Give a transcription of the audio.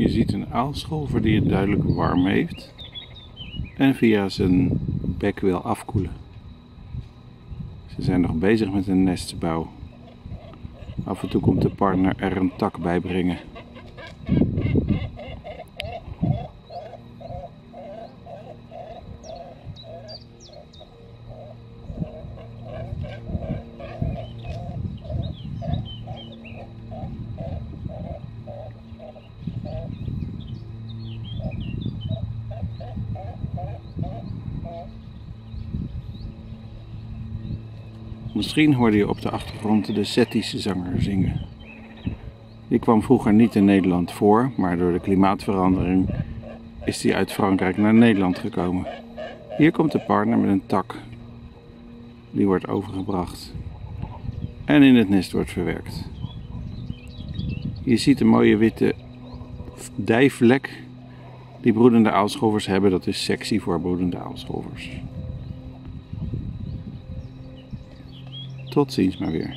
Je ziet een aalscholver die het duidelijk warm heeft en via zijn bek wil afkoelen. Ze zijn nog bezig met een nestbouw. Af en toe komt de partner er een tak bij brengen. Misschien hoorde je op de achtergrond de Settische zanger zingen. Die kwam vroeger niet in Nederland voor, maar door de klimaatverandering is die uit Frankrijk naar Nederland gekomen. Hier komt de partner met een tak. Die wordt overgebracht en in het nest wordt verwerkt. Je ziet een mooie witte dijvlek die broedende aalscholvers hebben. Dat is sexy voor broedende aalscholvers. Tot ziens maar weer.